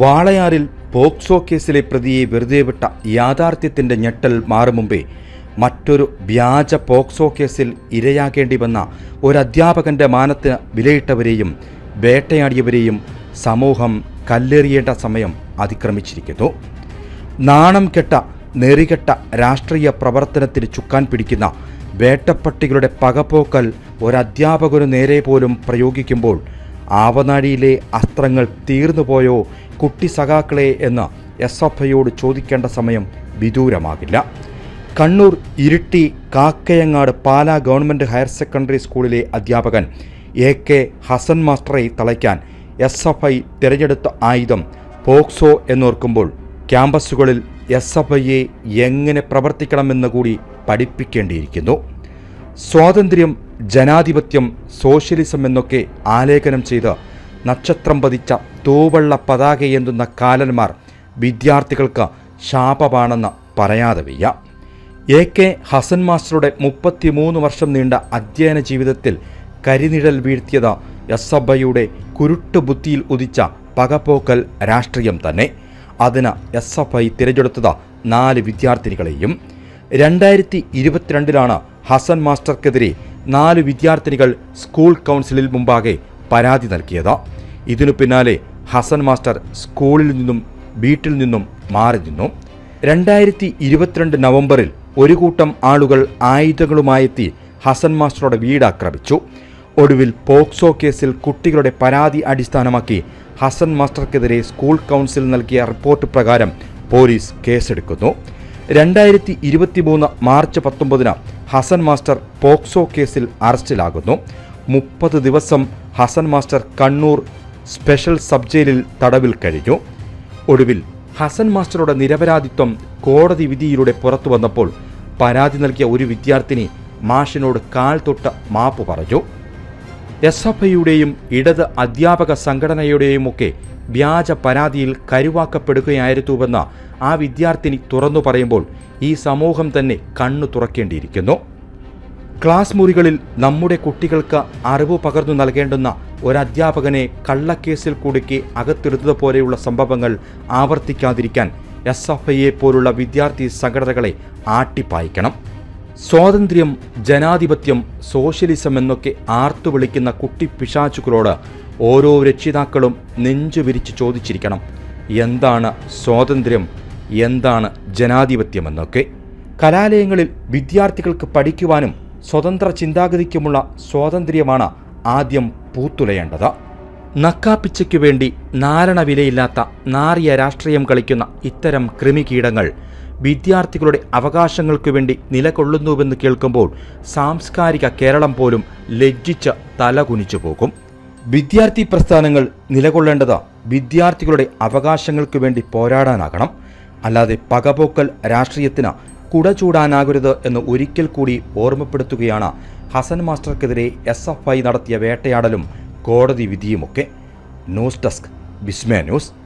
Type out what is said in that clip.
വാളയാറിൽ പോക്സോ കേസിലെ പ്രതിയെ വെറുതെ വിട്ട യാഥാർത്ഥ്യത്തിന്റെ ഞെട്ടൽ മാറും മുമ്പേ മറ്റൊരു വ്യാജ പോക്സോ കേസിൽ ഇരയാകേണ്ടി വന്ന അധ്യാപകന്റെ മാനത്തിന് വിലയിട്ടവരെയും വേട്ടയാടിയവരെയും സമൂഹം കല്ലെറിയേണ്ട സമയം അതിക്രമിച്ചിരിക്കുന്നു. നാണം കെട്ട നെറികെട്ട രാഷ്ട്രീയ പ്രവർത്തനത്തിന് ചുക്കാൻ പിടിക്കുന്ന വേട്ടപ്പട്ടികളുടെ പകപോക്കൽ ഒരധ്യാപകനു നേരെ പോലും പ്രയോഗിക്കുമ്പോൾ ആവനാഴിയിലെ അസ്ത്രങ്ങൾ തീർന്നുപോയോ കുട്ടി സഖാക്കളെ എന്ന് എസ് എഫ് ഐയോട് ചോദിക്കേണ്ട സമയം വിദൂരമാകില്ല. Kannur Iritty Kakkayangad Pala government higher secondary സ്കൂളിലെ അധ്യാപകൻ എ കെ ഹസൻ മാസ്റ്ററെ തളയ്ക്കാൻ എസ് എഫ് ഐ തിരഞ്ഞെടുത്ത ആയുധം പോക്സോ എന്നോർക്കുമ്പോൾ ക്യാമ്പസുകളിൽ എസ് എഫ് ഐയെ എങ്ങനെ പ്രവർത്തിക്കണമെന്ന് കൂടി പഠിപ്പിക്കേണ്ടിയിരിക്കുന്നു. സ്വാതന്ത്ര്യം ജനാധിപത്യം സോഷ്യലിസം എന്നൊക്കെ ആലേഖനം ചെയ്ത് നക്ഷത്രം പതിച്ച തൂവള്ള പതാകയെന്തുന്ന കാലന്മാർ വിദ്യാർത്ഥികൾക്ക് ശാപമാണെന്ന് പറയാതെ വയ്യ. എ കെ ഹസൻ മാസ്റ്ററുടെ മുപ്പത്തിമൂന്ന് വർഷം നീണ്ട അധ്യയന ജീവിതത്തിൽ കരിനിഴൽ വീഴ്ത്തിയത് എസ് എഫ് ഐയുടെ കുരുട്ട് ഉദിച്ച പകപോക്കൽ രാഷ്ട്രീയം തന്നെ. അതിന് എസ് എഫ് ഐ തിരഞ്ഞെടുത്തത് നാല് വിദ്യാർത്ഥിനികളെയും. രണ്ടായിരത്തി ഇരുപത്തിരണ്ടിലാണ് ഹസൻ മാസ്റ്റർക്കെതിരെ നാല് വിദ്യാർത്ഥിനികൾ സ്കൂൾ കൗൺസിലിൽ മുമ്പാകെ പരാതി നൽകിയത്. ഇതിനു പിന്നാലെ ഹസൻ മാസ്റ്റർ സ്കൂളിൽ നിന്നും വീട്ടിൽ നിന്നും മാറി നിന്നു. രണ്ടായിരത്തി ഇരുപത്തിരണ്ട് നവംബറിൽ ഒരു കൂട്ടം ആളുകൾ ആയുധങ്ങളുമായെത്തി ഹസൻ മാസ്റ്ററുടെ വീട് ആക്രമിച്ചു ഒടുവിൽ പോക്സോ കേസിൽ കുട്ടികളുടെ പരാതി അടിസ്ഥാനമാക്കി ഹസൻ മാസ്റ്റർക്കെതിരെ സ്കൂൾ കൗൺസിൽ നൽകിയ റിപ്പോർട്ട് പ്രകാരം പോലീസ് കേസെടുക്കുന്നു. രണ്ടായിരത്തി ഇരുപത്തിമൂന്ന് മാർച്ച് പത്തൊമ്പതിന് ഹസൻ മാസ്റ്റർ പോക്സോ കേസിൽ അറസ്റ്റിലാകുന്നു. മുപ്പത് ദിവസം Hasan master Kannur special sub ജയിലിൽ തടവിൽ കഴിഞ്ഞു. ഒടുവിൽ ഹസൻ മാസ്റ്ററുടെ നിരപരാധിത്വം കോടതി വിധിയിലൂടെ പുറത്തു വന്നപ്പോൾ പരാതി നൽകിയ ഒരു വിദ്യാർത്ഥിനി മാഷിനോട് കാൽ തൊട്ട് മാപ്പ് പറഞ്ഞു. എസ് എഫ് ഐയുടെയും ഇടത് അധ്യാപക സംഘടനയുടെയുമൊക്കെ വ്യാജ പരാതിയിൽ കരുവാക്കപ്പെടുകയായിരുന്നുവെന്ന് ആ വിദ്യാർത്ഥിനി തുറന്നു പറയുമ്പോൾ ഈ സമൂഹം തന്നെ കണ്ണു തുറക്കേണ്ടിയിരിക്കുന്നു. ക്ലാസ് മുറികളിൽ നമ്മുടെ കുട്ടികൾക്ക് അറിവ് പകർന്നു നൽകേണ്ടുന്ന ഒരധ്യാപകനെ കള്ളക്കേസിൽ കുടുക്കി അകത്തിടുന്നതുപോലെയുള്ള സംഭവങ്ങൾ ആവർത്തിക്കാതിരിക്കാൻ എസ് എഫ് ഐയെ പോലുള്ള വിദ്യാർത്ഥി സംഘടനകളെ ആട്ടിപ്പായിക്കണം. സ്വാതന്ത്ര്യം ജനാധിപത്യം സോഷ്യലിസം എന്നൊക്കെ ആർത്തു വിളിക്കുന്ന കുട്ടി പിശാചുക്കളോട് ഓരോ രക്ഷിതാക്കളും നെഞ്ചു വിരിച്ച് ചോദിച്ചിരിക്കണം. എന്താണ് സ്വാതന്ത്ര്യം? എന്താണ് ജനാധിപത്യം എന്നൊക്കെ. കലാലയങ്ങളിൽ വിദ്യാർത്ഥികൾക്ക് പഠിക്കുവാനും സ്വതന്ത്ര ചിന്താഗതിക്കുമുള്ള സ്വാതന്ത്ര്യമാണ് ആദ്യം പൂത്തുലയേണ്ടത്. നക്കാപ്പിച്ചയ്ക്കു വേണ്ടി നാരണ വിലയില്ലാത്ത നാറിയ രാഷ്ട്രീയം കളിക്കുന്ന ഇത്തരം കൃമികീടങ്ങൾ വിദ്യാർത്ഥികളുടെ അവകാശങ്ങൾക്കു വേണ്ടി നിലകൊള്ളുന്നുവെന്ന് കേൾക്കുമ്പോൾ സാംസ്കാരിക കേരളം പോലും ലജ്ജിച്ച് തലകുനിച്ചു പോകും. വിദ്യാർത്ഥി പ്രസ്ഥാനങ്ങൾ നിലകൊള്ളേണ്ടത് വിദ്യാർത്ഥികളുടെ അവകാശങ്ങൾക്കു വേണ്ടി പോരാടാനാകണം. അല്ലാതെ പകപോക്കൽ രാഷ്ട്രീയത്തിന് കുട ചൂടാനാകരുത് എന്ന് ഒരിക്കൽ കൂടി ഓർമ്മപ്പെടുത്തുകയാണ് ഹസൻ മാസ്റ്റർക്കെതിരെ എസ് എഫ് ഐ നടത്തിയ വേട്ടയാടലും കോടതി വിധിയുമൊക്കെ. News desk Vismaya news.